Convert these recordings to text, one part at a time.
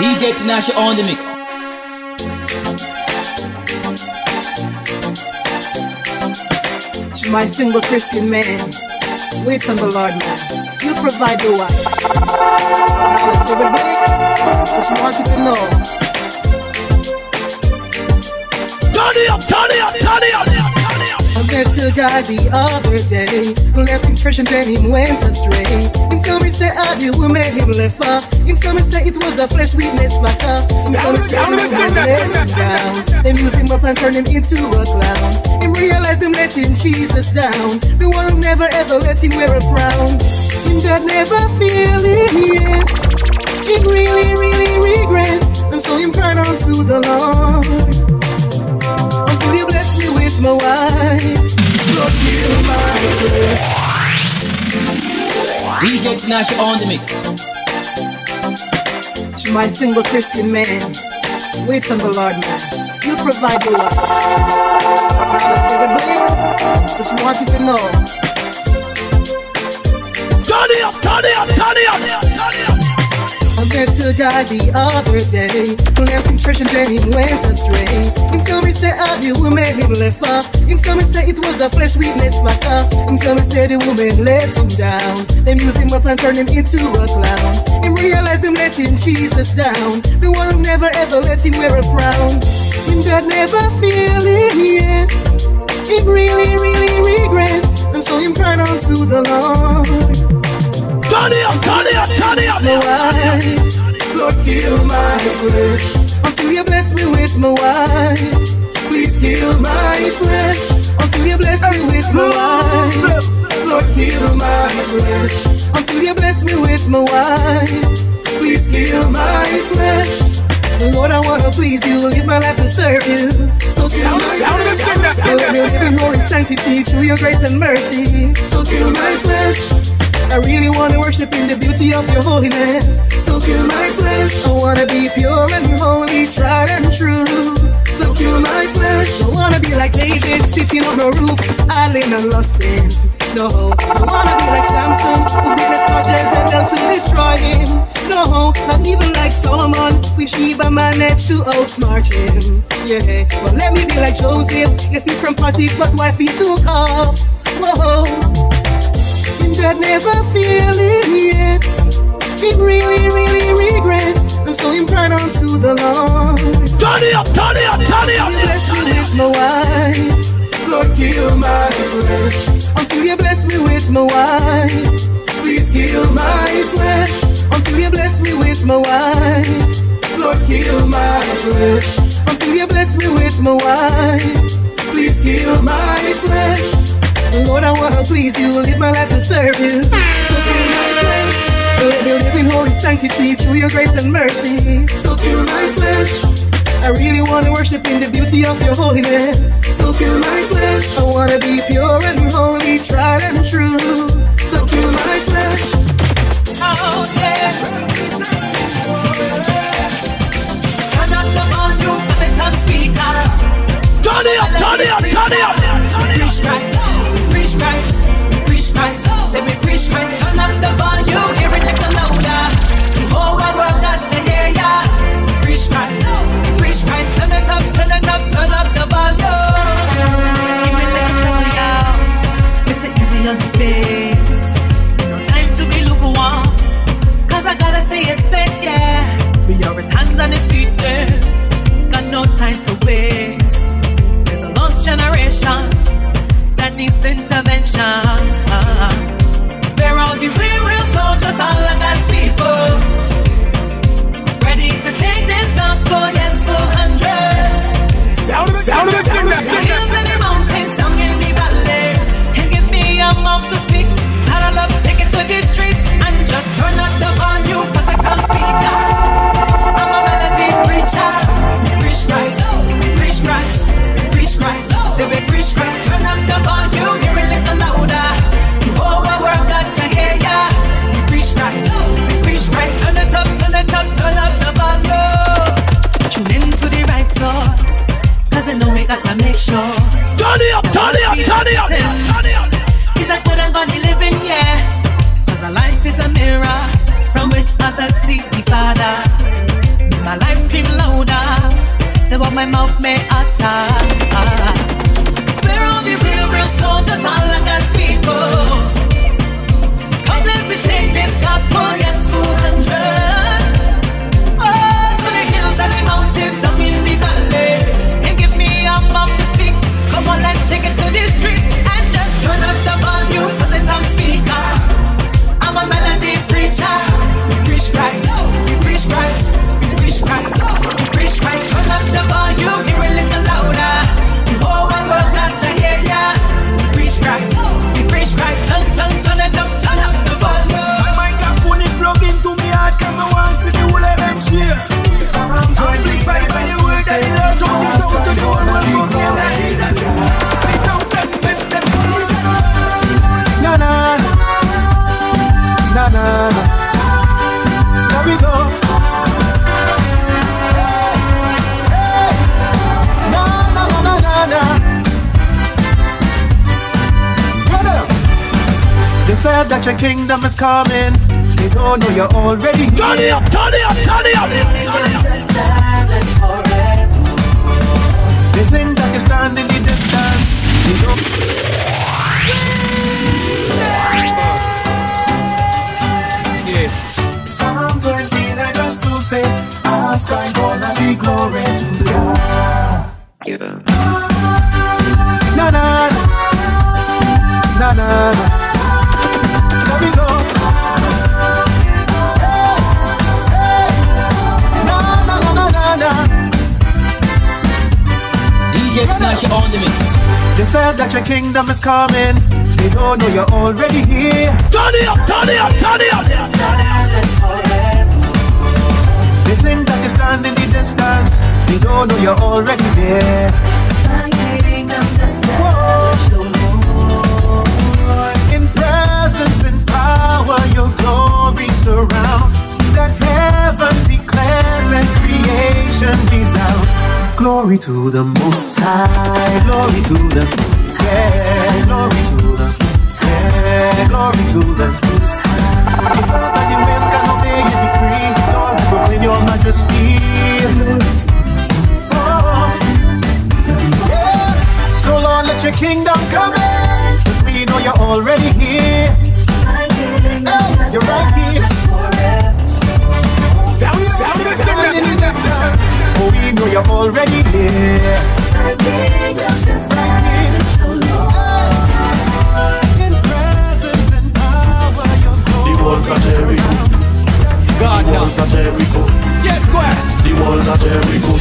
DJ Tinashe on the mix. To my single Christian man, wait on the Lord, man. He'll provide the wife. Now, favorite just want you to know. Turn it up, turn it up, turn it up, up. I met a the other day left in church and then he went astray. Him tell me say I the woman him left off. Him tell me say it was a flesh weakness matter. Him tell me say woman let him down. Them use him up and turn him into a clown. Him realize them let him Jesus down. The one never ever let him wear a frown. Him that never feel it yet. Him really, really regrets. And so him cried unto the Lord until you bless me with my wife. Lord, heal my flesh. DJ Tinashe on the mix. To my single Christian man, wait on the Lord, man. He'll provide your wife. Now, favorite day, just want you to know. Turn it up, turn it up, turn it up, turn it up. I met a guy the other day left and then he went astray. Him tell me say I the woman him left off. Him tell me say it was a flesh weakness matter. Him tell me say the woman let him down. Them use him up and turn him into a clown. Him realize them let him Jesus down. The one never ever let him wear a frown. Him that never feel it yet. Him really, really regrets. And so him cried unto the Lord. Turn it up, turn it up, turn it up. my wife. Lord, kill my flesh until you bless me with my wife. Please kill my flesh until you bless me with my wife. Lord, kill my flesh until you bless me with my wife. Please kill my flesh. Lord, I wanna please you, live my life to serve you. So kill my flesh. Let me live in holy sanctity through your grace and mercy. So kill my flesh. I really wanna worship in the beauty of your holiness. So kill my flesh. I wanna be pure and holy, tried and true. So kill my flesh. I wanna be like David sitting on a roof, island and lusting. No, I wanna be like Samson, whose weakness caused Jezebel to destroy him. No, not even like Solomon, with Sheba managed to outsmart him. Yeah, but let me be like Joseph, you see from Potiphar's wife he took off. Whoa him that never feel it yet. He really, really regrets. And so him cried unto the Lord. Turn it up, turn it up, turn it up. Until you bless me with my wife. Lord, kill my flesh. Until you bless me with my wife. Please kill my flesh. Until you bless me with my wife. Lord, kill my flesh. Until you bless me with my wife. Please kill my flesh. Lord, I wanna please you, live my life to serve you. So kill my flesh, let me live in holy sanctity through your grace and mercy. So kill my flesh. I really wanna worship in the beauty of your holiness. So kill my flesh. I wanna be pure and holy, tried and true. So kill my flesh. Oh yeah. Turn up the volume, put it on speaker. Turn it up, turn it up, turn it up. Preach Christ, preach Christ, preach Christ. Say we preach Christ. Turn up the volume, hear it little louder. The whole wide world got to hear ya. Preach Christ, preach Christ. Turn it up, turn it up, turn up the volume. Give me a little trouble, y'all. It's easy on the. No time to be I gotta see his face, yeah. We are his hands and his feet, yeah. Got no time to waste. There's a lost generation that needs intervention. Where all the real, real soldiers, all of God's people, ready to take this gospel, yes, full hundred. Sound of it, sound of it, doesn't know we gotta make sure. Turn it up, turn it up, turn it up, turn it. Is that good and godly living, yeah? Cause our life is a mirror from which others see the Father. May my life scream louder than what my mouth may utter. We're all the real, real soldiers, all of God's people. Come let me take this gospel. Yeah. Said that your kingdom is coming. They don't know you're already here. Turn it up, turn it up, turn it up. Turn it up. They think that you stand in the distance. They don't. Psalm 29 verse 2 say, Ask I gonna be glory to God. Na na na na na na. There we go. Hey, hey. Na They said that your kingdom is coming. They don't know you're already here. Turn it up, turn it up, turn it up. They think that you stand in the distance. They don't know you're already there. Your glory surrounds. That heaven declares and creation resounds. Glory to the Most High. Glory to the Most yeah. Glory to the yeah. Glory to the Before that the waves can obey your decree, Lord, proclaim your majesty. Oh. So Lord, let your kingdom come in, cause we know you're already here. Hey, you're right here. Sound, sound, sound in the distance. Oh, we know you're already here. In presence and power, your The walls of Jericho. God The walls of Jericho. J Square. The walls of Jericho.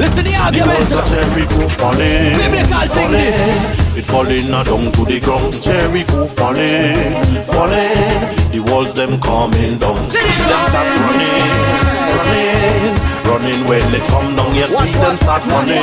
Listen the The argument. walls of Jericho falling. Biblical. Falling. It falling down to the ground. Jericho falling. Falling. The walls them coming down. See them start running. Running. Running when they come down. Yes, see them start running.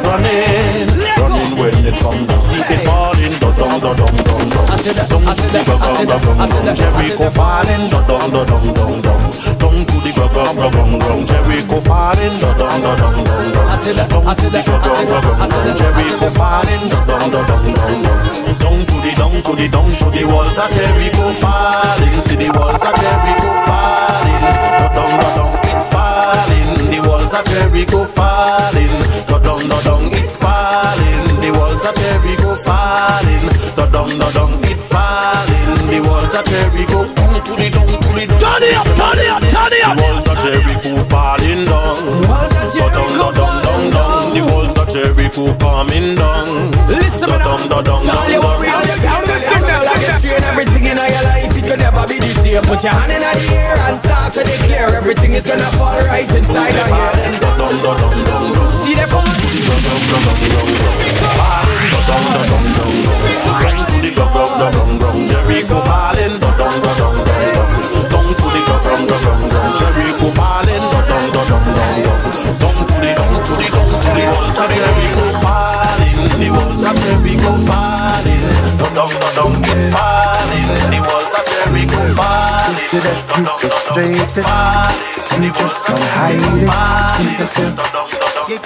Running. Running when they come down. They falling. Down, down, down, down, down, down. I said to said the ground, I said I said ground. that, I Jericho falling. Down, down, down, down, down, down, down. To the ground, ground, ground, ground. Jericho falling. Down, down, down, down, down, down. I said I to said the that, ground, I said ground, that, ground, I said ground. that, Jericho falling. Down, down, down, down, down, down. Down to the, down to the, down to the walls of Jericho falling. See the walls of Jericho falling. Down, down, down, down, it falling. The walls of Jericho falling. Down, down, down, down, it falling. The walls of Jericho falling. Down, down, down, down, it falling. The walls of Jericho. Down to the, down to the, down. Turn it up, turn it up, turn it up. The walls of Jericho falling down. Down, down, down, down, down, down. The walls of Jericho coming down. Listen Down, down, down, down, down, down. Train everything in your life, it could never be the same. Put your hand in the air and start to declare everything is gonna fall right inside down, down. See the fun? Down, down, down, down, down, down. Falling, down, down, down, down, down, down. Down to the ground, ground, ground, ground. Jericho falling, down, down, down, down, down. Down to the. Down to the, down to the, walls of. The walls down, it falling. The walls See that you falling. you just can't hide it. down, it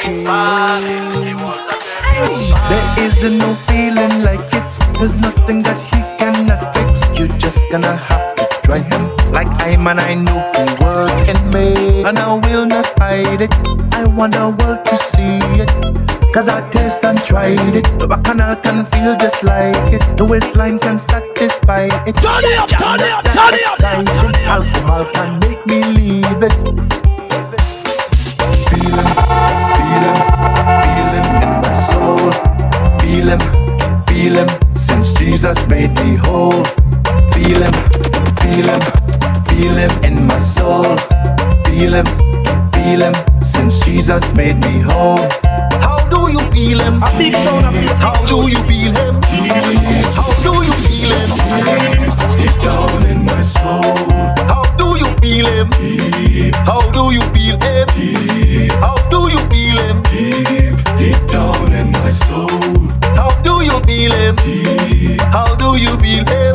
There isn't no feeling like it. There's nothing that he cannot fix. You just gonna have to try him. Like I'm and I know he work in me, and I will not hide it. I want the world to see it. Cause I taste and tried it. The bacchanal can feel just like it. The waistline can satisfy it. Turn it up, turn it up, turn it up. Exciting. Alcohol can make me leave it. Feel him, feel him, feel him in my soul. Feel him, feel him, since Jesus made me whole. Feel him, feel him, feel him in my soul. Feel him, feel him, since Jesus made me whole. How do you feel him? A big sound, a big How do you feel him? How do you feel him? Deep down in my soul. How do you feel him? How do you feel him? How do you feel him? Deep, deep down in my soul. How do you feel him? How do you feel him?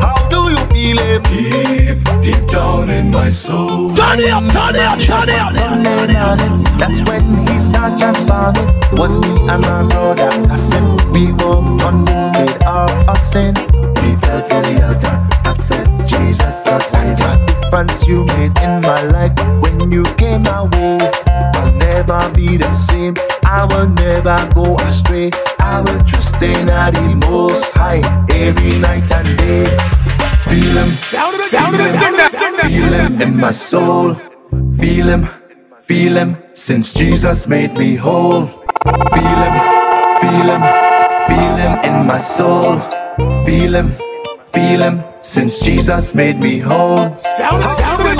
How do you feel him? Deep, deep down in my soul. Turn it up, turn it up, turn it up. Sunday morning, that's when he started transforming. Was me and my brother, I said we were convicted of our sins. We fell to the altar, accept Jesus as Savior. Difference you made in my life when you came my way. I'll never be the same. I will never go astray. I will trust in the Most High every night and day. Feel him, Sound of the sound of the stick that, stick that. Feel him in my soul. Feel him, feel him, since Jesus made me whole. Feel him, feel him, feel him in my soul. Feel him, feel him, since Jesus made me whole. Sound, sound of.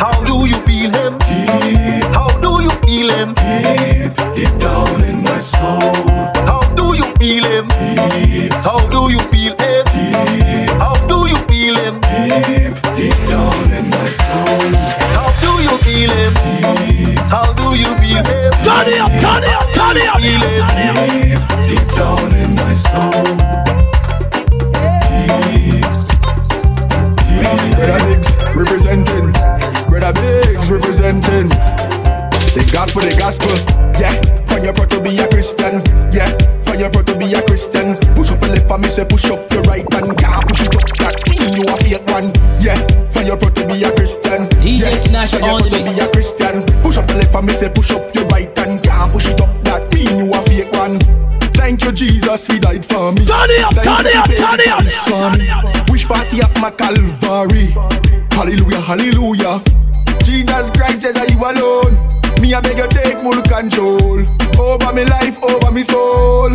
How do you feel him? How do you feel him? Deep, deep down in my soul. How do you feel him? How do you feel him? How do you feel him? Deep, deep down in my soul. How do you feel him? How do you feel him? Turn it up, turn it up, turn it up. Feel him deep, deep down in my soul. Bradda Biggs representing. Bradda Biggs representing. The gospel, the gospel. Yeah, for your part to be a Christian. Yeah, for your part to be a Christian. Push up a left for me, say push up your right hand. Can't push it up, that mean you a fake one. Yeah, for your part to be a Christian. DJ yeah, International for your on the part to mix. be a Christian. Push up the left for me, say push up your right hand. Can't push it up, that mean you a fake one. Thank you, Jesus, he died for me. Turn it up, Thank turn it up, turn it up. the price for me. Which party at my Calvary? Hallelujah, hallelujah. Jesus Christ says I you alone. Me I beg you take full control over me life, over me soul.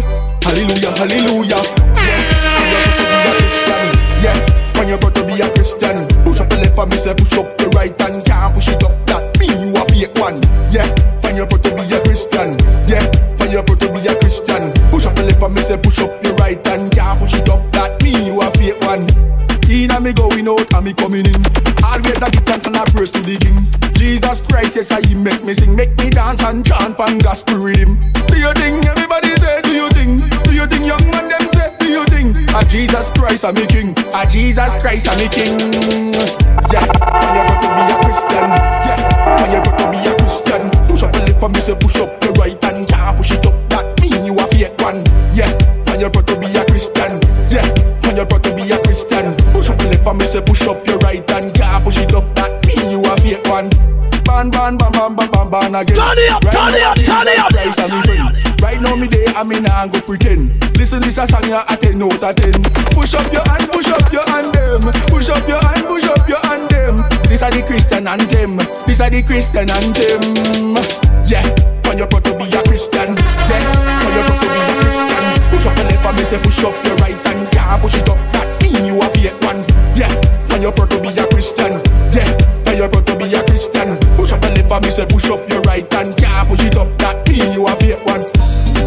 Hallelujah, hallelujah. Yeah, when you're to be a Christian. Yeah, when you're to be a Christian. Push up the left and me say push up the right and can't push it up. That mean you a fake one. Yeah, when you're to be a Christian. Yeah, when you're to be a Christian. Push up the left and me say push up your right and can't push it up. That mean you a fake one. In and me going out and me coming in. Always I give thanks and I praise to the King. Jesus Christ, yes, I make me sing, make me dance and chant and gospel rhythm. Do you think everybody Jesus Christ, I'm a King. Ah Jesus Christ, I'm a King. Yeah, when you're to be a Christian. Yeah, when you're to be a Christian. Push up the lip and me say push up your right and can't push it up. That mean you a fake one. Yeah, when you're to be a Christian. Yeah, when you're to be a Christian. Push up the left and me say push up your right and can't push it up. That mean you a fake one. Ban ban ban ban ban ban ban again. Turn it up, turn it up, turn it up, Christ, I'm friend. Right now me there, I mean I go pretend. Listen, this a song ya at ten out of ten. Push up your hand, push up your hand them. Push up your hand, push up your hand them. This are the Christian anthem. This are the Christian anthem. Yeah, when you're proud to be a Christian. Yeah, when you're proud to be a Christian. Push up the left and me say push up your right hand. Can't push it up, that mean you a fake one. Yeah, when you're proud to be a Christian. Yeah, when you're proud to be a Christian. Up and me say push up your right hand. Can't push it up, that mean you a fake one.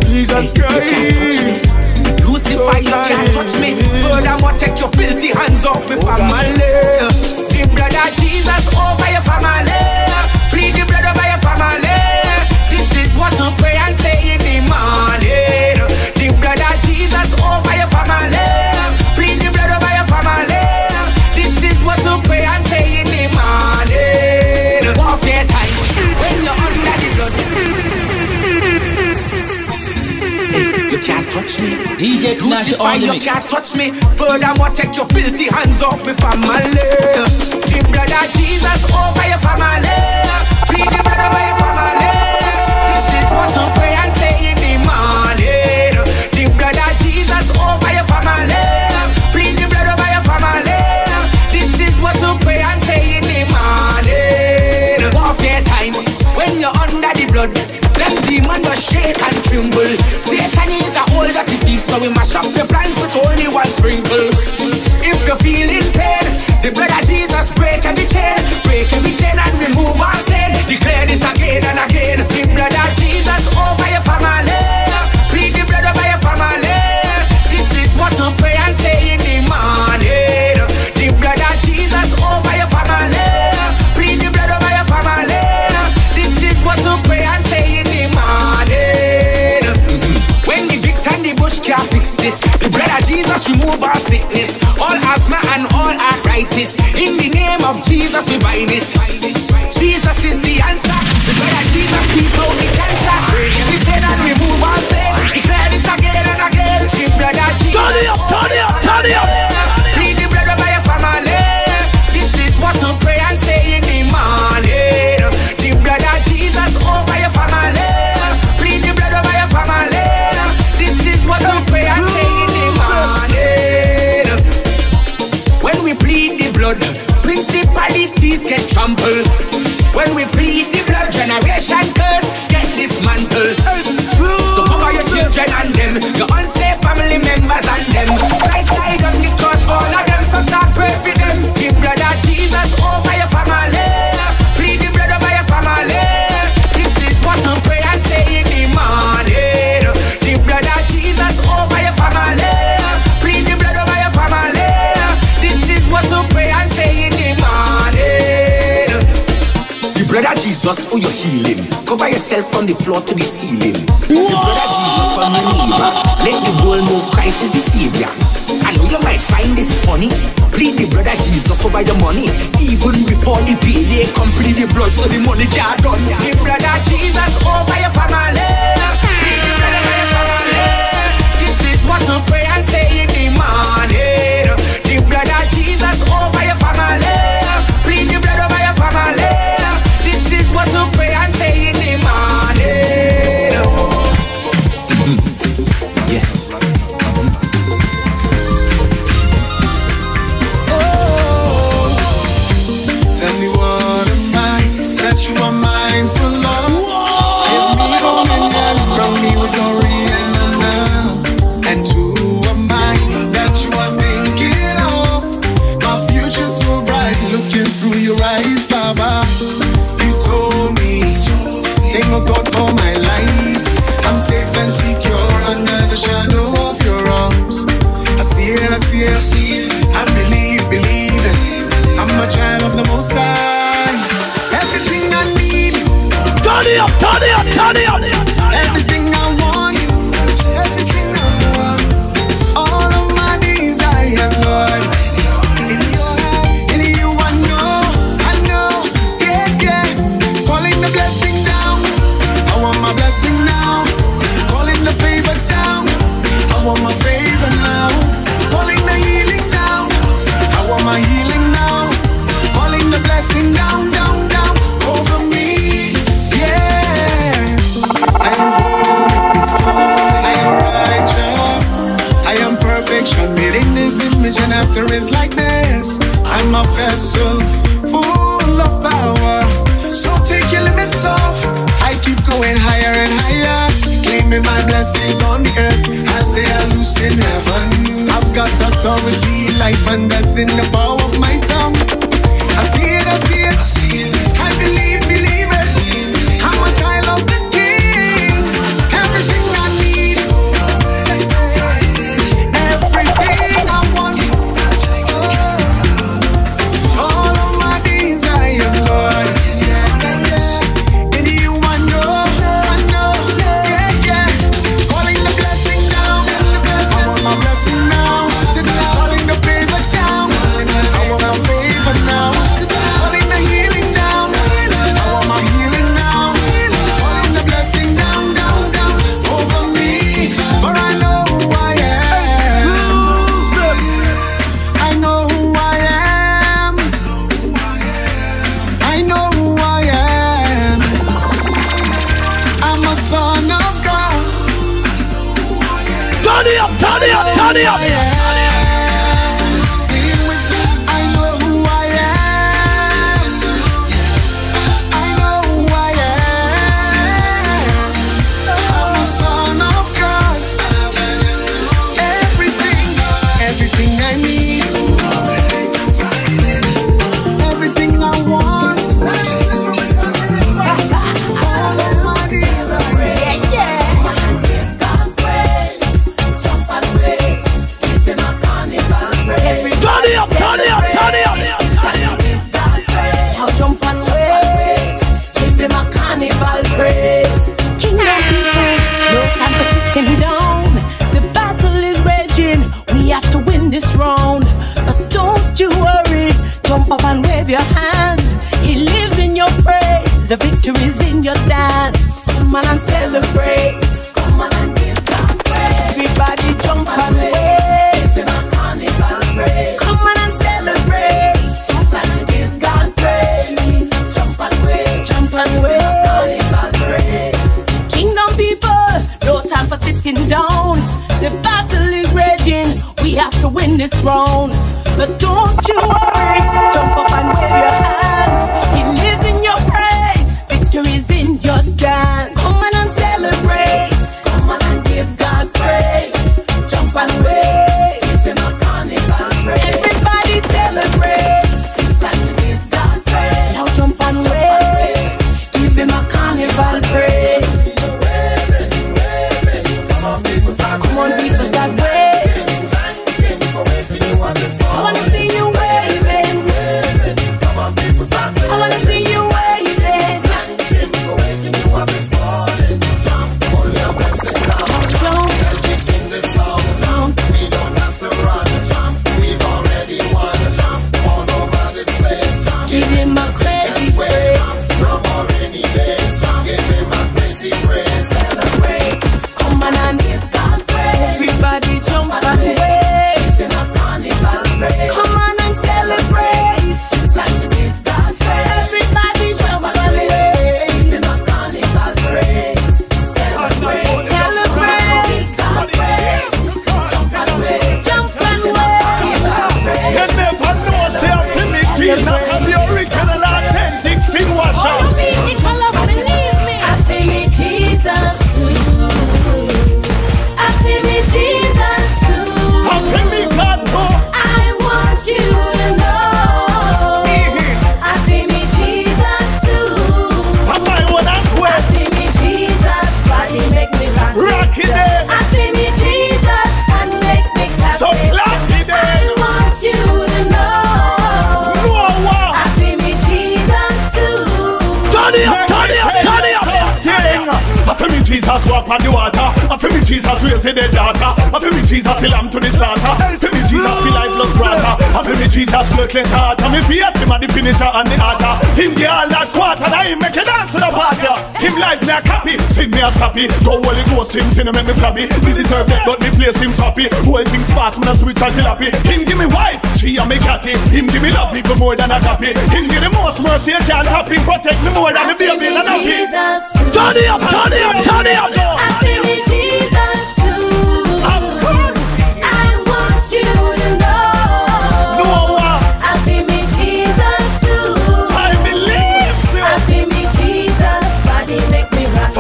Jesus Christ. Lucifer, you can't touch me. Furthermore, take your filthy hands off me oh, family. The touch me. DJ Tinashe on the you mix. can't touch me. Furthermore, take your filthy hands off me family. The blood of Jesus over your family. Bleed the blood over your family. This is what you pray and say in the morning. The blood of Jesus over your family. Bleed the blood over your family. This is what you pray and say in the morning. Walk their time when you're under the blood. Them demons will shake and Chop your plants with only one sprinkle. The blood of Jesus remove all sickness, all asthma and all arthritis. In the name of Jesus, we bind it. Jesus is Cause I Jesus for your healing. Cover yourself from the floor to the ceiling. Whoa! The brother Jesus on your neighbor. Let the world know Christ is the Savior. I know you might find this funny. Plead the brother Jesus over your money. Even before the pay, payday, complete the blood so the money die done. The brother Jesus over your family. Plead the blood over your family. This is what to pray and say in the morning. The brother of mindful to the slaughter. To me Jesus the like blood brother. Have me Jesus bloodlet I'm a fear him the finisher and the other. Him the all that quarter. Now him make it dance to the party. Him life me a copy. Sin me a sloppy. Go Holy Ghost him sin make me flabby. Me deserve that but me place him sloppy. Whole things fast me a switch and jilappy. Him give me wife. She a me catty. Him give me love even more than a copy. Him give the most mercy you can't top him. Protect me more than the baby in a nappy. Turn it up, turn it up, turn it up. Happy Jesus.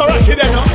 Alright, she there now.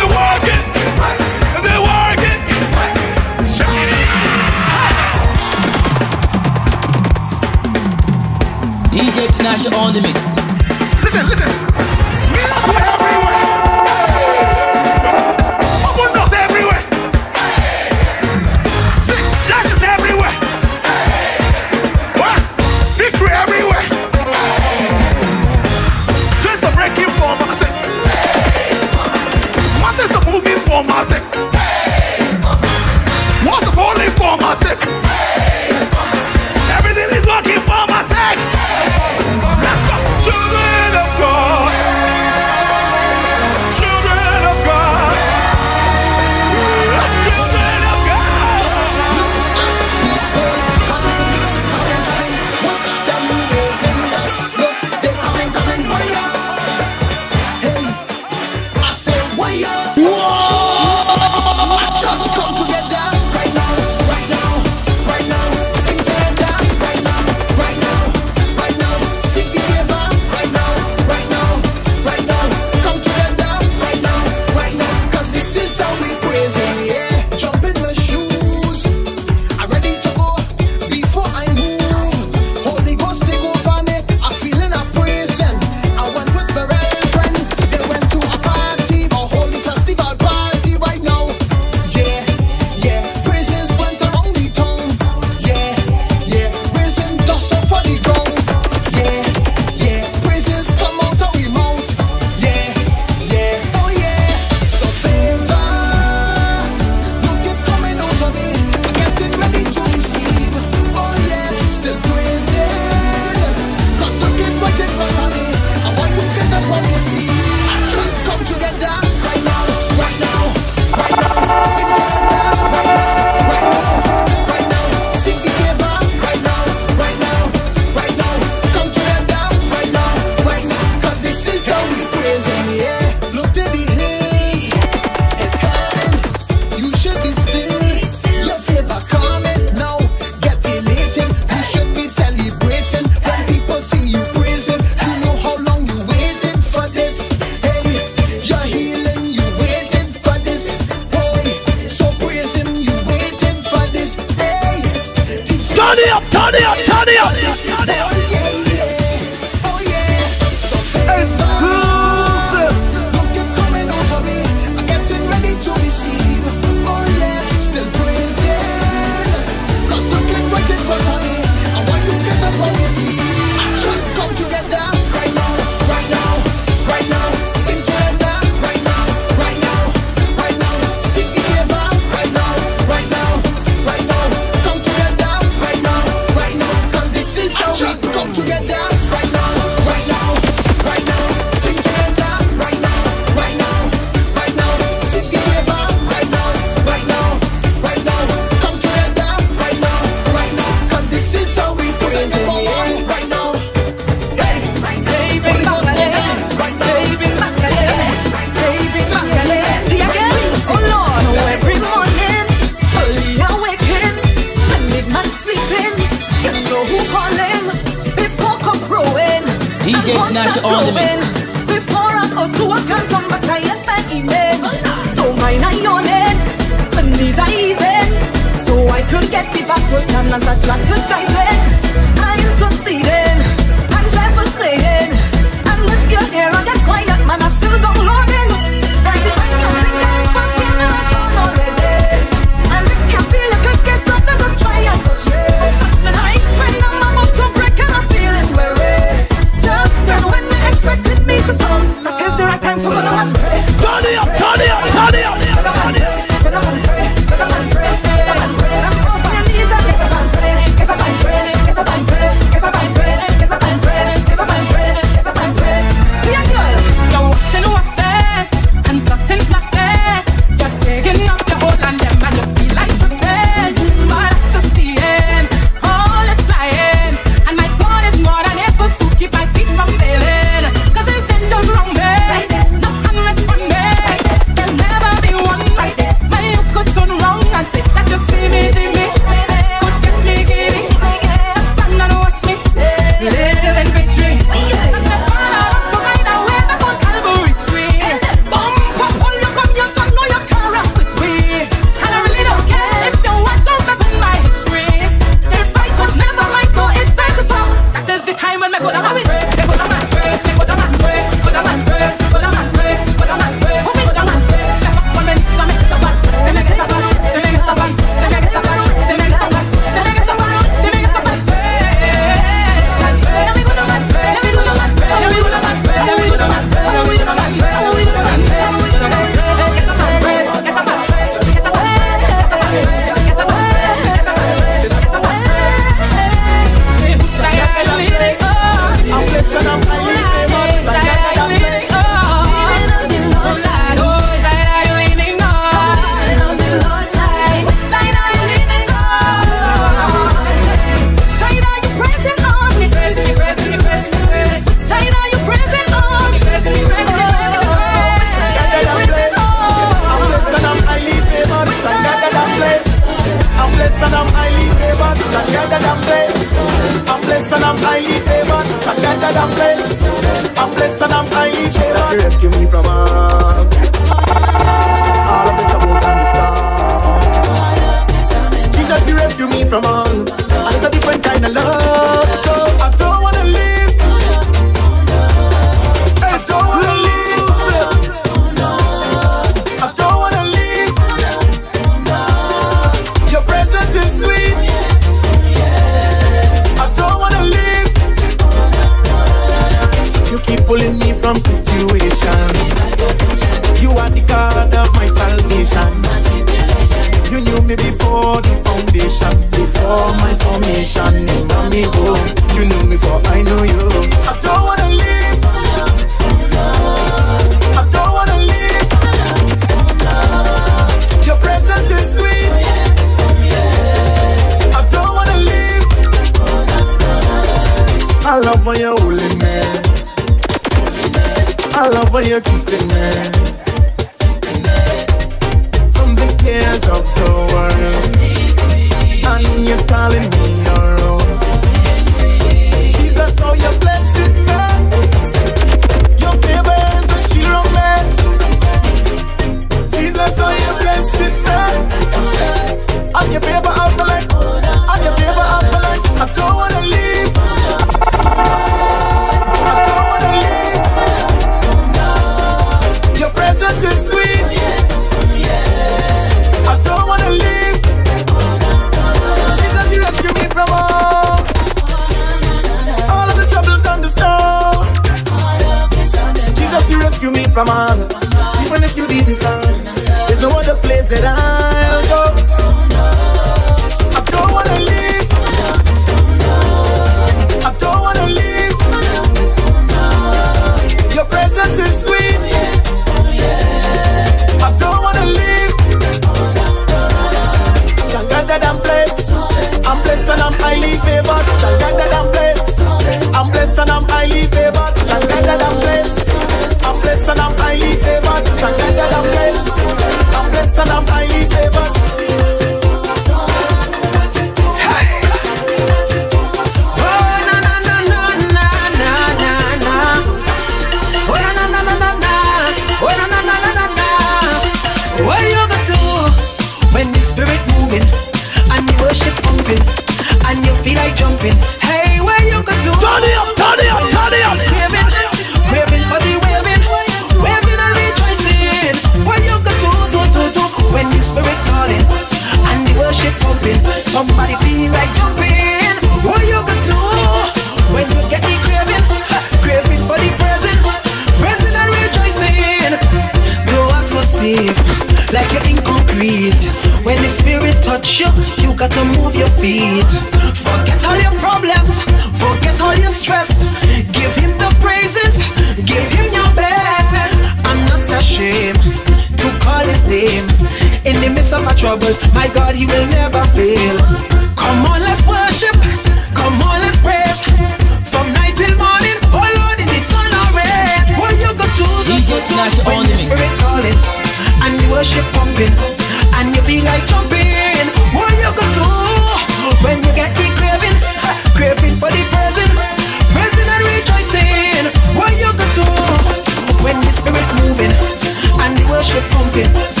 your pumpkin.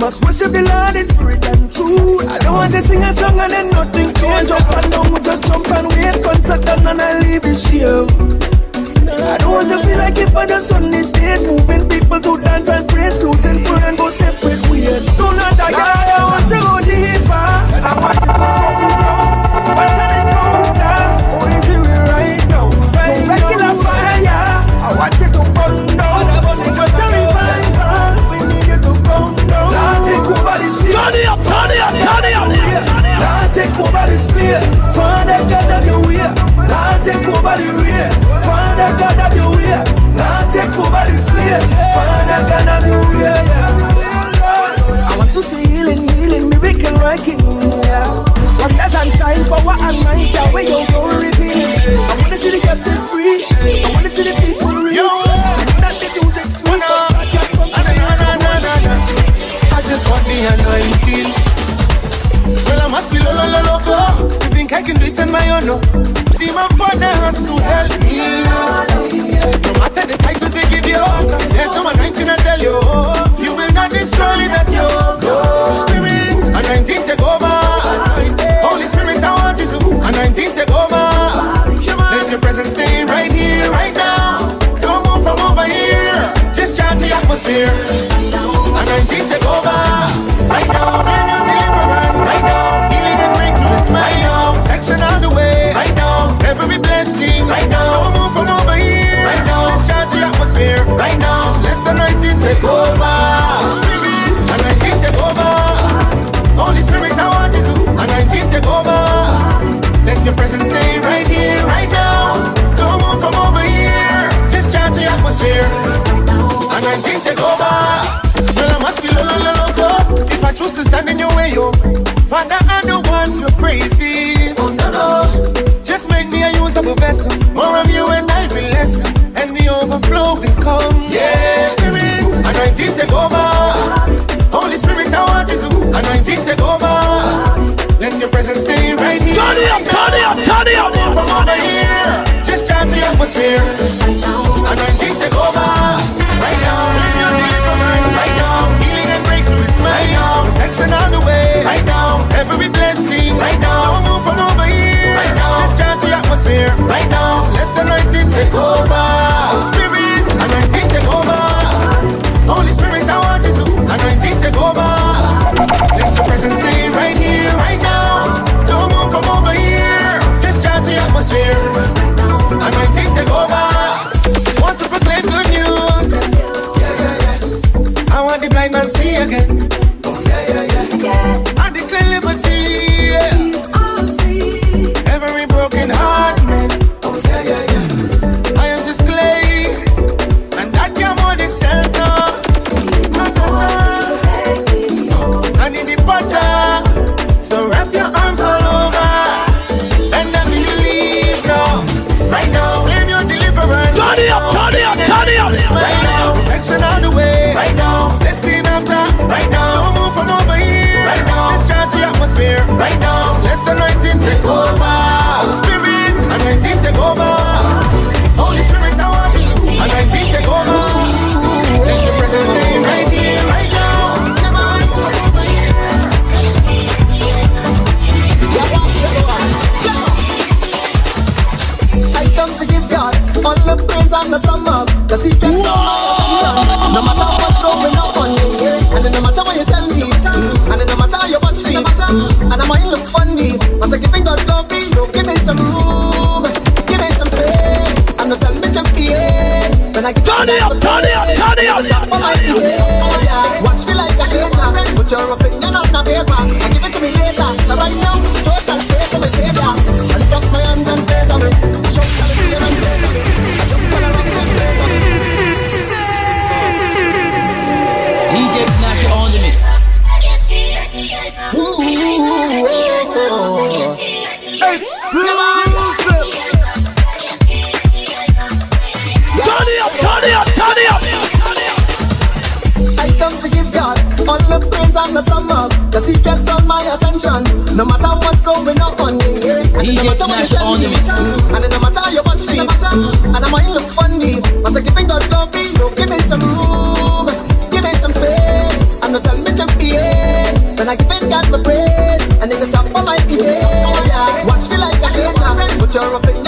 must worship the Lord in spirit and truth. I don't want to sing a song and then nothing change. Jump and down, we just jump and wave. Concert and then I leave it here. I don't want to feel like if I just on this stage Moving people to dance and praise Closing prayer and go separate ways Do not die, I want to go deeper I want to go Father God of your way, now take over the way. Father God of your way, now take over this place. Father God of your way. I want to see healing, healing, miracle working. Yeah. Wonders and sign, power and might, yeah, where be. I want to see the captive free. I want to see the people rich. That I just want the anointing. Well, I must be lo lo lo loco. You think I can do it on my own? No. See, my partner has to help me. No matter the titles they give you, there's no anointing I tell you. You will not destroy me. That's your spirit. Anointing take over. Holy Spirit, I want you to. Anointing take over. Let your presence stay right here, right now. Don't move from over here. Just charge the atmosphere. Anointing take over. Right now, every blessing right now. don't move from over here right now. Let's charge the atmosphere right now. Just let the it take over. Holy Spirit, can take over. Holy Spirit, I want you to. And I take over. Let your presence stay right here right now. Don't move from over here. Just charge the atmosphere. And I can take over. Well, I must feel a if I choose to stand in your way, yo. Father, a vessel. More of you and I will lessen, and the overflow will come. Yeah, Spirit, anointing take over. Holy Spirit, I want you to anointing take over. Let your presence stay right here. Turn it up, turn it up, turn it up. From over here, just shout the atmosphere. Anointing take over. culture of it.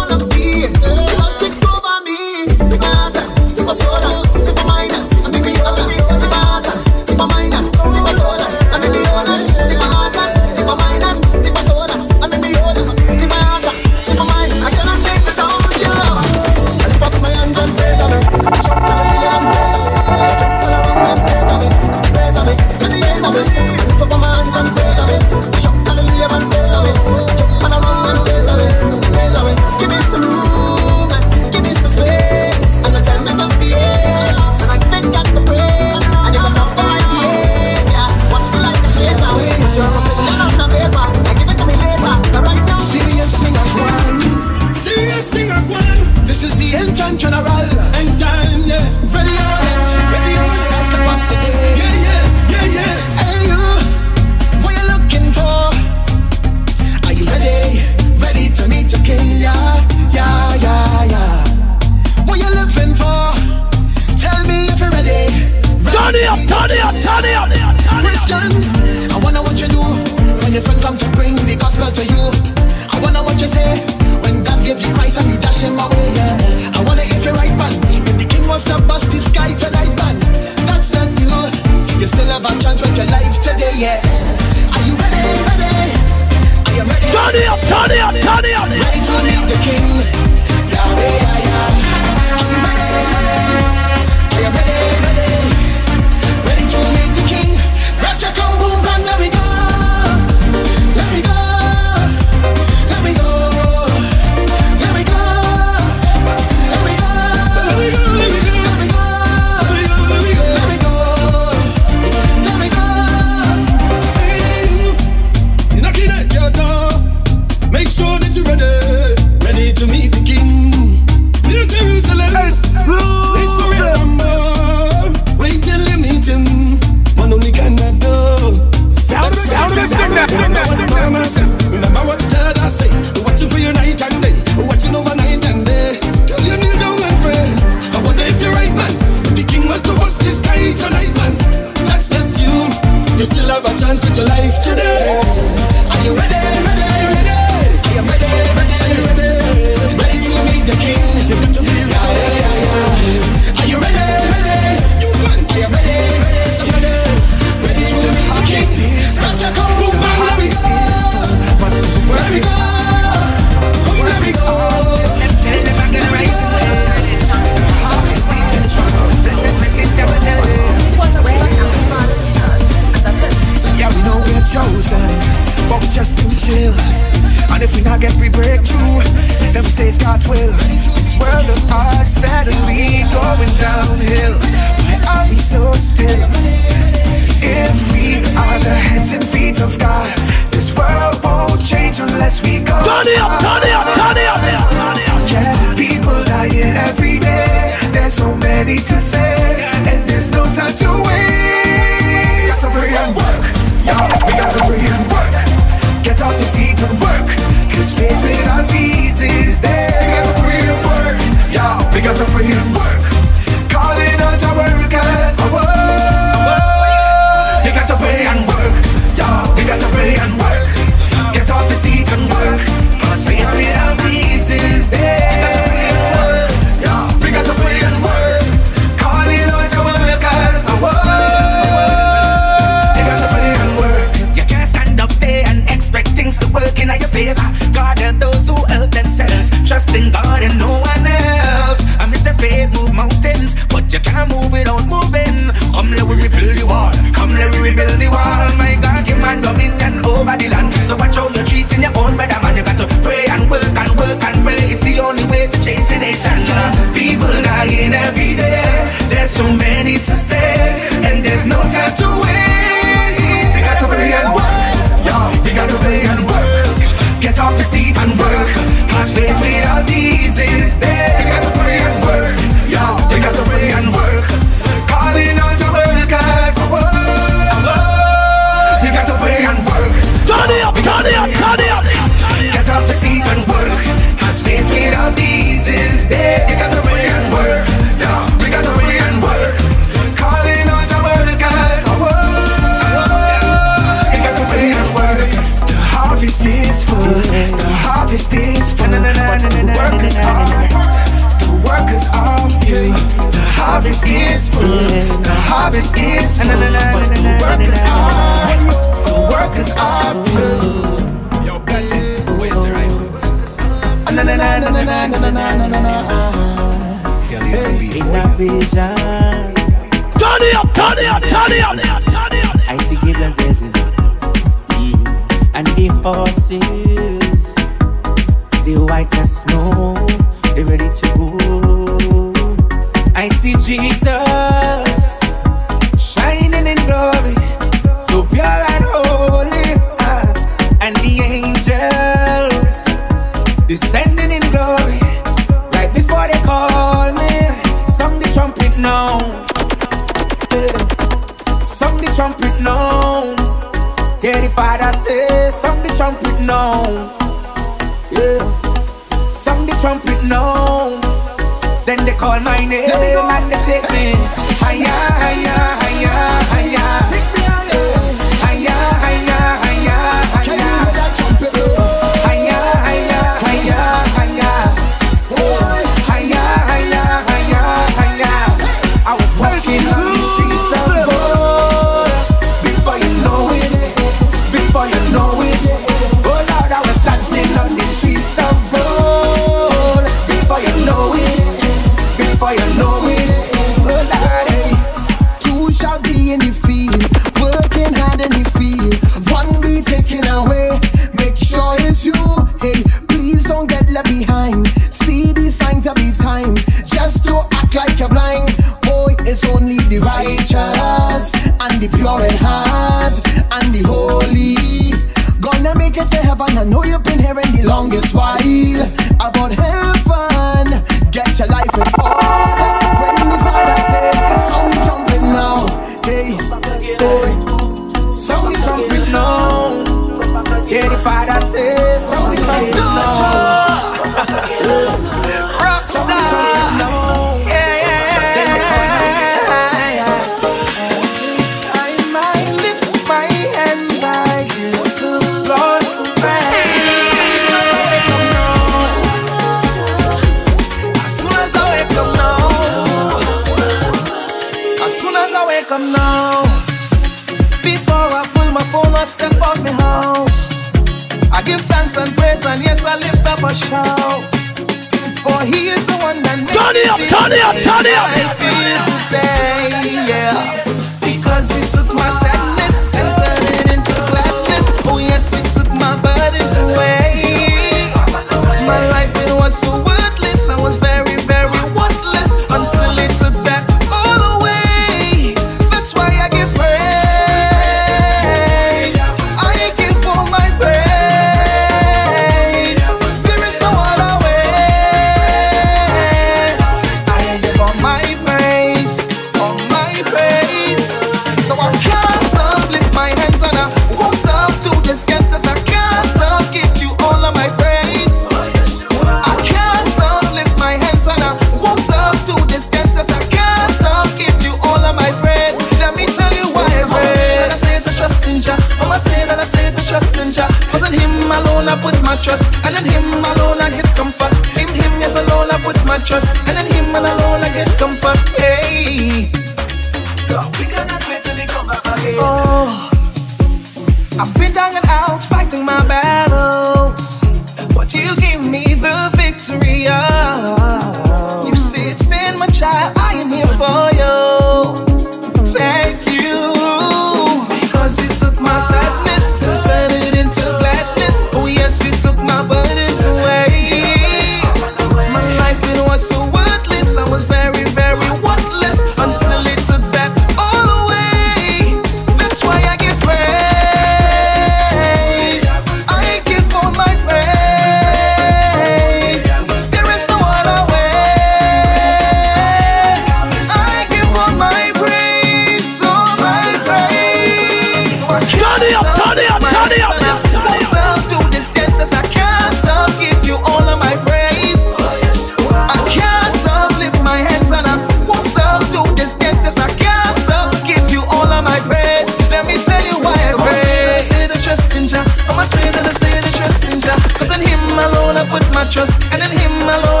Put my trust, and in Him alone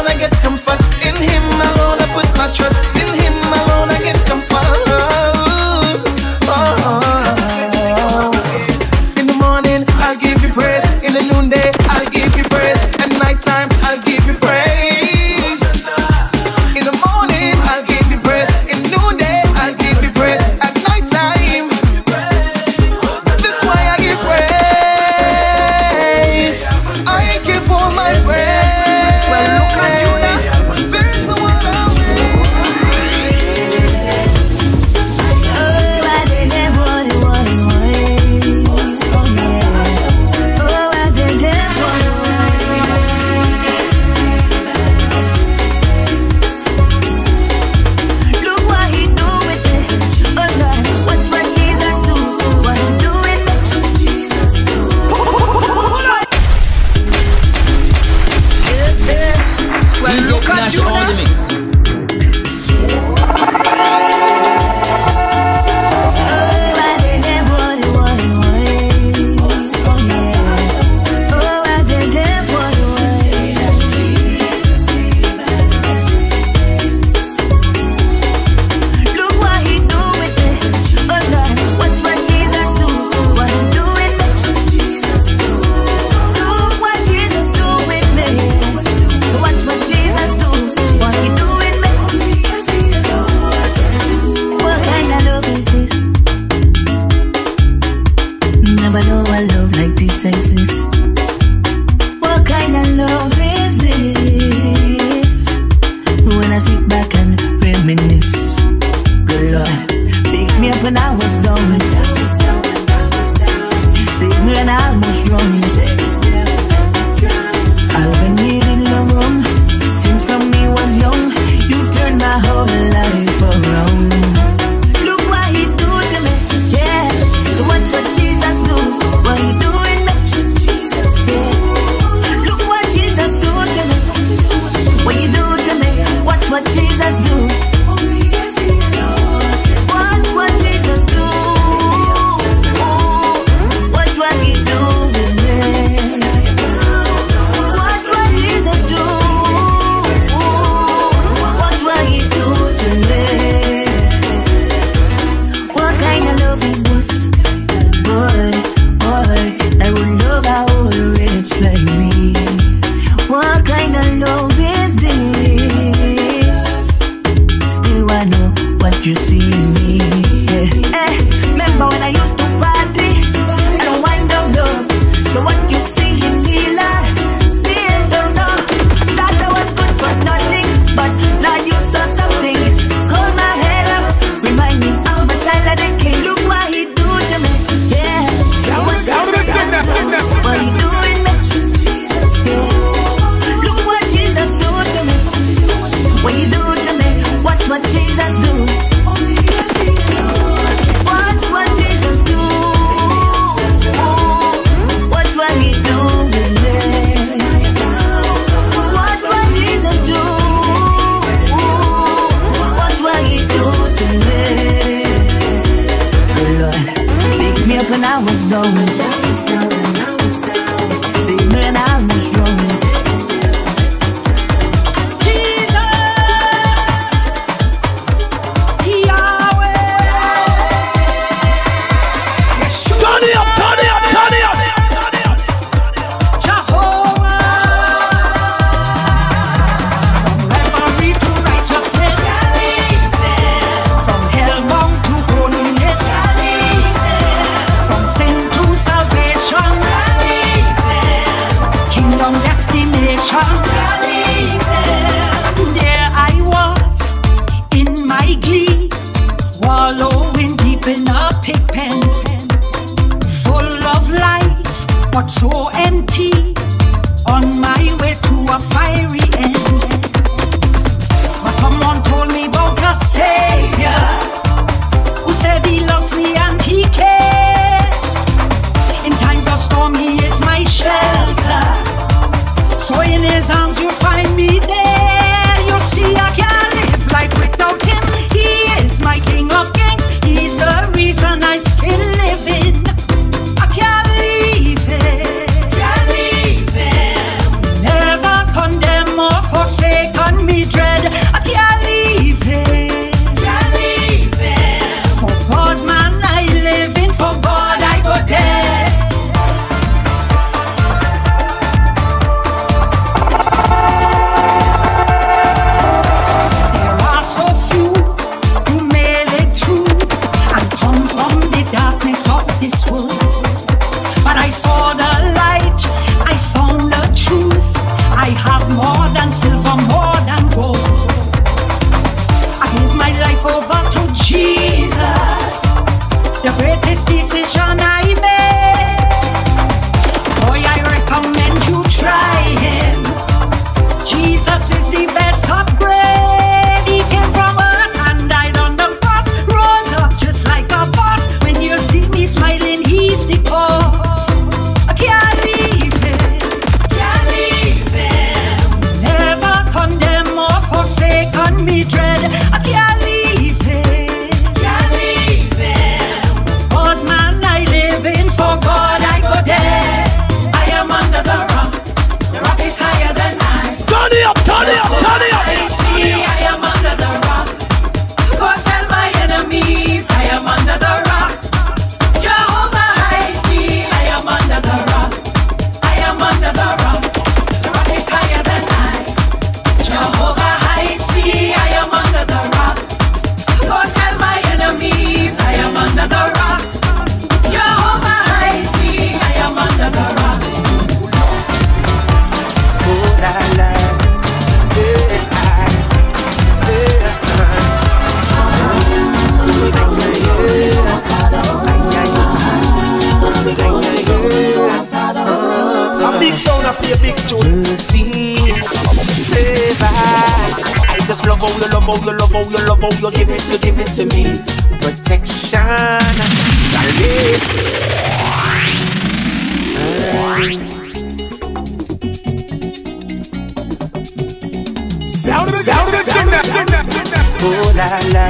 la la,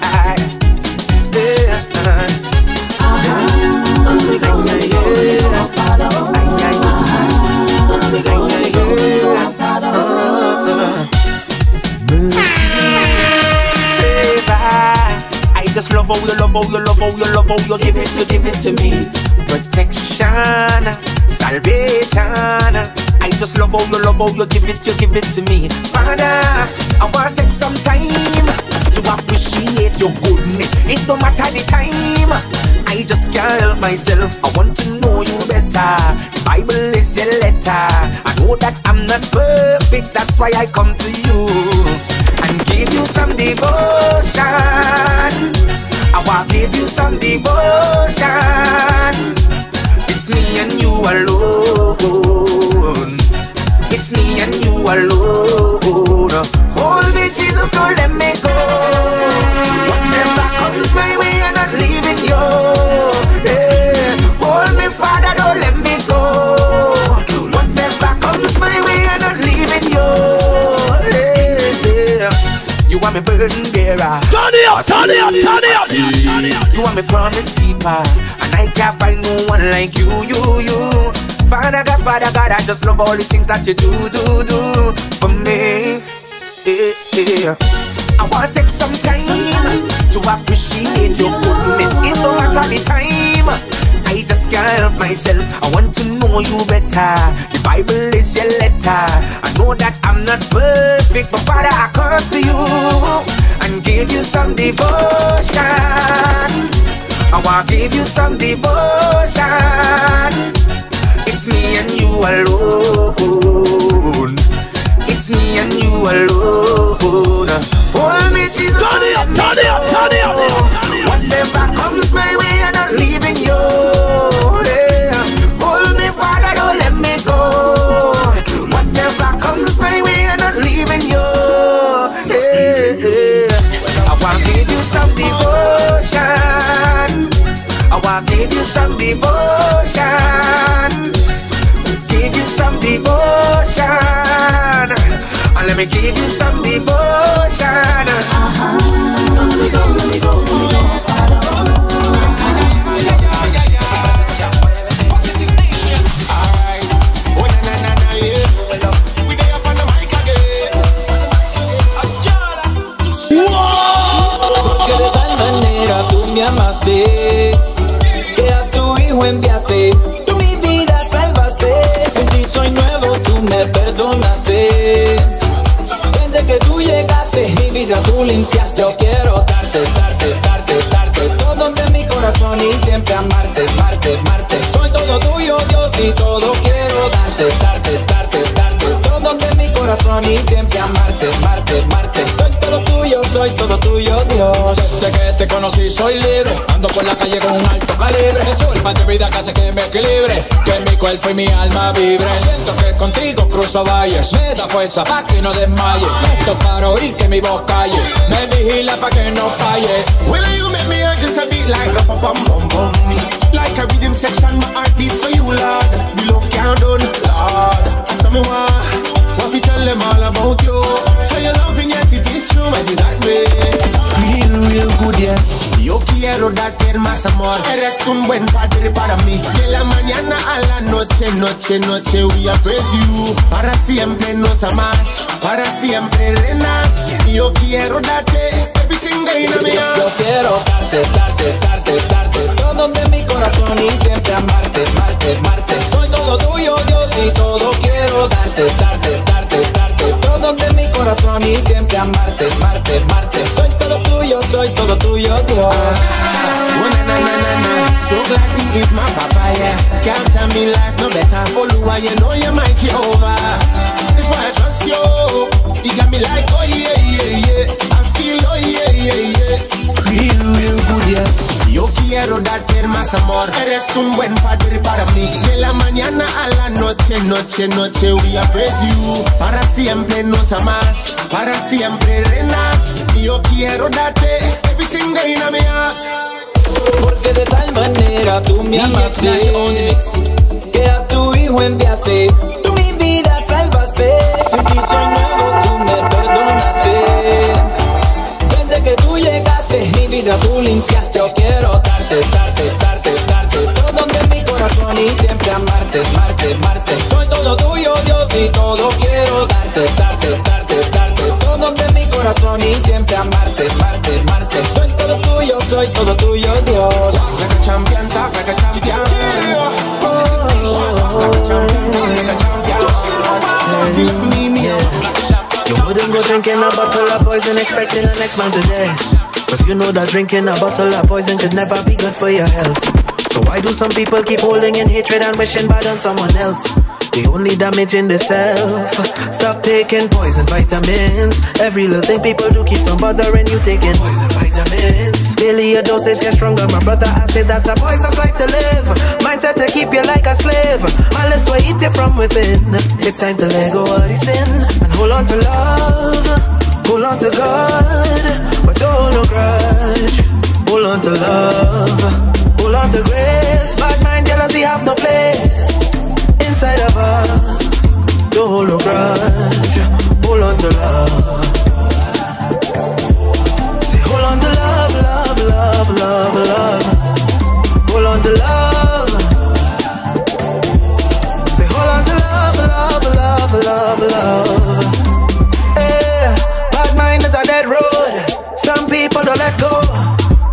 I, yeah, eh, I just love how you love how you love how you love how you give it, you give it to me. Protection, salvation. I just love how you love how you give it, you give it to me. Father, I wanna take some time to appreciate your goodness. It don't matter the time. I just can't help myself. I want to know you better. Bible is your letter. I know that I'm not perfect. That's why I come to you and give you some devotion. I want to give you some devotion. It's me and you alone. It's me and you alone. Hold me, Jesus, don't let me go. Whatever comes my way, I'm not leaving you. Yeah. Hold me, Father, don't let me go. Whatever comes my way, I'm not leaving you. Yeah. You are my burden bearer. Turn it up, turn it up, turn it up, turn it up. You are my promise keeper, and I can't find no one like you, you, you. Father God, Father God, I just love all the things that you do, do, do for me. Yeah, yeah. I wanna take some time to appreciate your goodness. It don't matter the time. I just can't help myself. I want to know you better. The Bible is your letter. I know that I'm not perfect, but Father, I come to you and give you some devotion. I wanna give you some devotion. It's me and you alone. It's me and you alone. Hold me, Jesus. Turn it up, turn it up, turn it up, turn it up. Whatever comes my way, I'm not leaving you. Yeah. Hold me, Father, don't let me go. Whatever comes my way, I'm not leaving you. Yeah, yeah. I want to give you some devotion. I want to give you some devotion. Let me give you Yo quiero darte, darte, darte, darte Todo de mi corazón y siempre amarte, amarte, amarte. Soy todo tuyo, Dios y todo quiero darte, darte, darte, darte Todo de mi corazón y siempre amarte, amarte, amarte. Soy todo tuyo, soy todo tuyo, Dios. Desde que te conocí soy libre Ando por la calle con un alto calibre. Jesús, el pan de vida que hace que me equilibre Que mi cuerpo y mi alma vibre. Siento que contigo cruzo valles Me da fuerza pa' que no desmaye. Esto para oír que mi voz calle Me vigila pa' que no falle. When you make me I just a beat like a bum bum bum Like a rhythm section, my heart beats for you, Lord. The love can't done, Lord. I saw me want What you tell them all about you. How you loving, yes it is true, I do that way Feel real good, yeah Yo quiero darte más amor. Eres un buen padre para mí. De la mañana a la noche, noche, noche We praise you. Para siempre nos amas. Para siempre reinas Yo quiero darte Everything that in me Yo quiero darte, darte, darte, darte Todo de mi corazón y siempre amarte, amarte, amarte. Soy todo tuyo, Dios, y todo quiero darte, darte, darte, de mi corazón y siempre amarte, amarte, amarte Soy todo tuyo, soy todo tuyo, Dios Oh, na, na, na, na, na. So glad he is my papa, yeah. Can't tell me life no better. Oluwa, you know you might over. That's why I trust you. You got me like, oh yeah, yeah, yeah. I feel, oh yeah, yeah, yeah. Real, real good, yeah. Yo quiero darte más amor. Eres un buen padre para mí. De la mañana a la noche, noche, noche, we praise you. Para siempre nos amas, para siempre reinas. Yo quiero darte everything that in my heart. Porque de tal manera tú me amaste Que a tu hijo enviaste soy todo tuyo Dios champion, champion. You wouldn't go drinking a bottle of poison expecting the next man today. Cause you know that drinking a bottle of poison could never be good for your health. So why do some people keep holding in hatred and wishing bad on someone else? They only damage damaging themselves. Stop taking poison vitamins. Every little thing people do keeps on bothering you taking poison vitamins. Daily your dosage get stronger, my brother. I say that's a poisonous life to live. Mindset to keep you like a slave. Malice will eat you from within. It's time to let go of this sin and hold on to love. Hold on to God, but don't hold no grudge. Hold on to love. Hold on to grace. Bad mind, jealousy have no place inside of us. Don't hold no grudge. Hold on to love. Love, love. Hold on to love. Say, hold on to love, love, love, love, love. Yeah, bad mind is a dead road. Some people don't let go.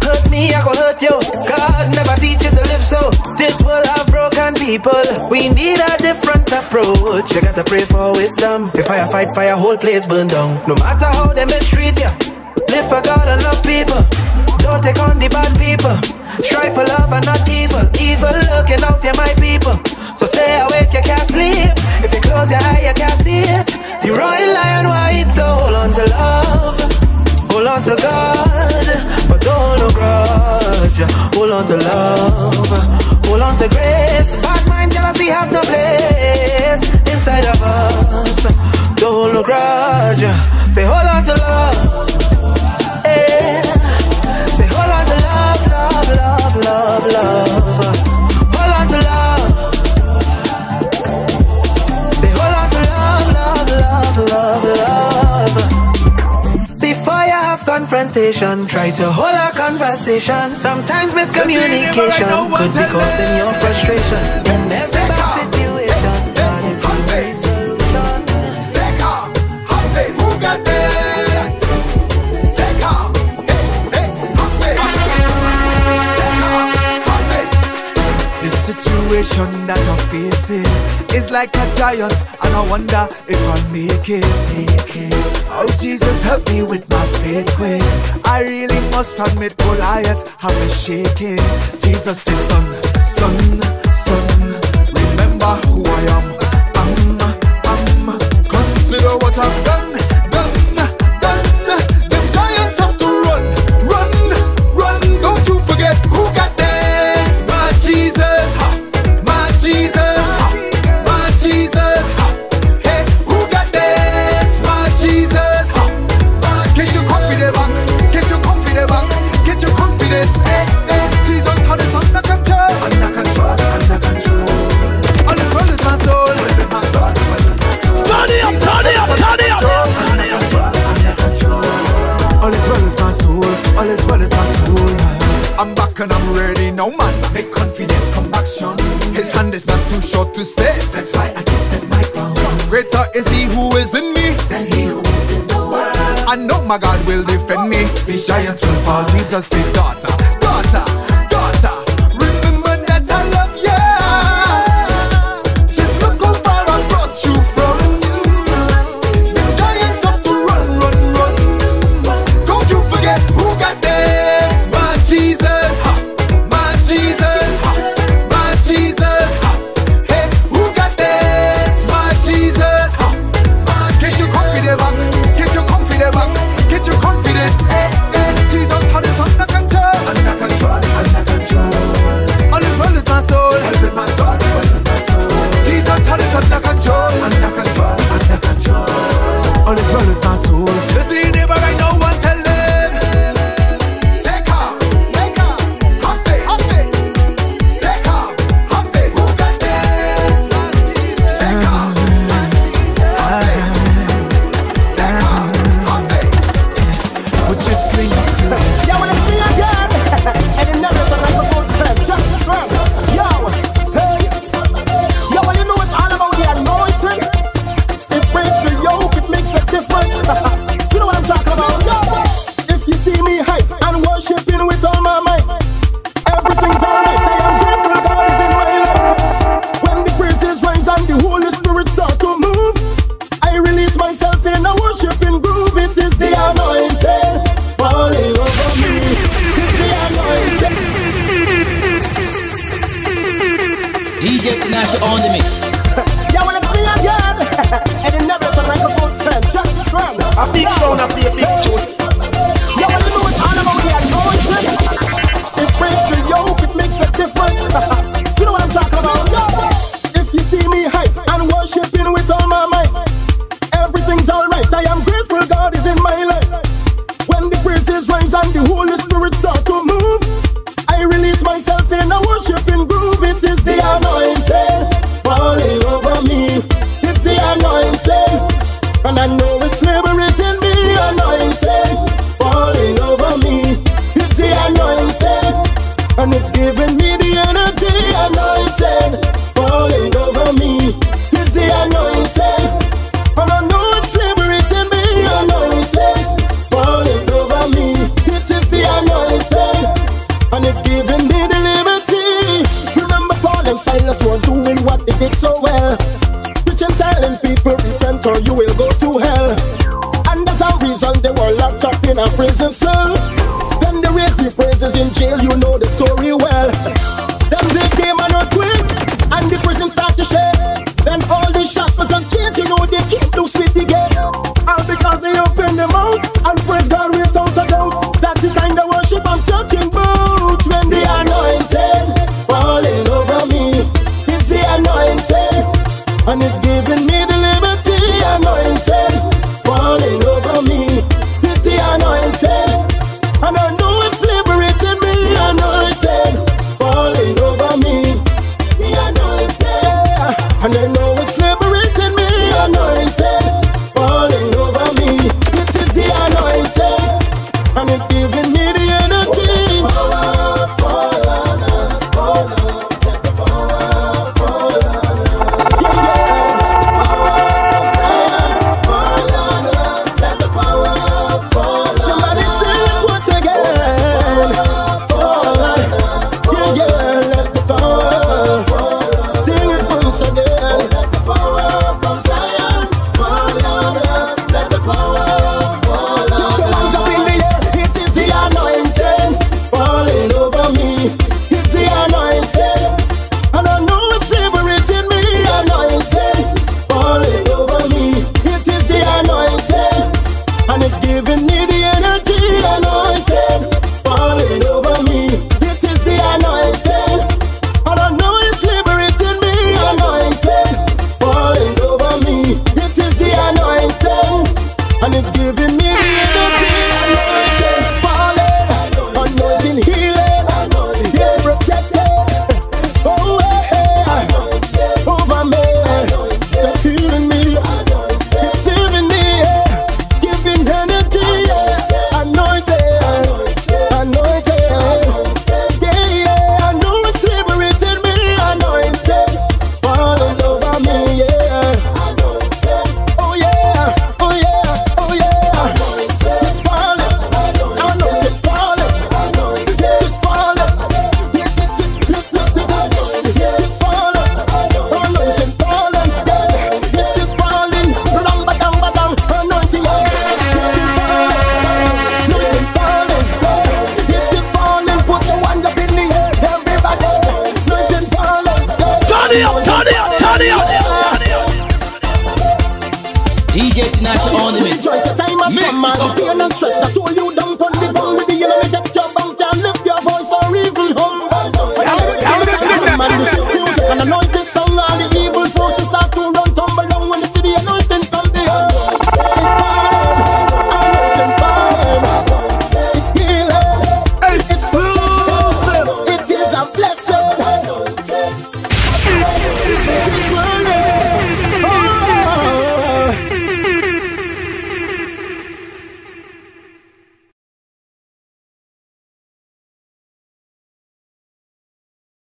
Hurt me, I go hurt you. God never teach you to live so. This world have broken people. We need a different approach. You gotta pray for wisdom. If fire fight, fire, whole place burn down. No matter how they mistreat you, live for God and love people. Don't take on the bad people. Strive for love and not evil. Evil looking out there, my people. So stay awake, you can't sleep. If you close your eye, you can't see it. The royal lion white, so hold on to love. Hold on to God, but don't no grudge. Hold on to love, hold on to grace. Bad mind, jealousy have no place inside of us. Don't hold no grudge. Say hold on to love. Say hold on to love, love, love, love, love. Hold on to love. Say hold on to love, love, love, love, love. Before you have confrontation, try to hold a conversation. Sometimes miscommunication could be causing your frustration. Situation that I'm facing is like a giant, and I wonder if I'll make it. Oh, Jesus, help me with my faith quick. I really must admit, Goliath, have been shaking. Jesus says, son, son, son, remember who I am. Um, um, consider what I've done, too short to save. That's why I step my ground. Greater is he who is in me than he who is in the world. I know my God will defend me. These giants will fall. Jesus said, daughter, daughter.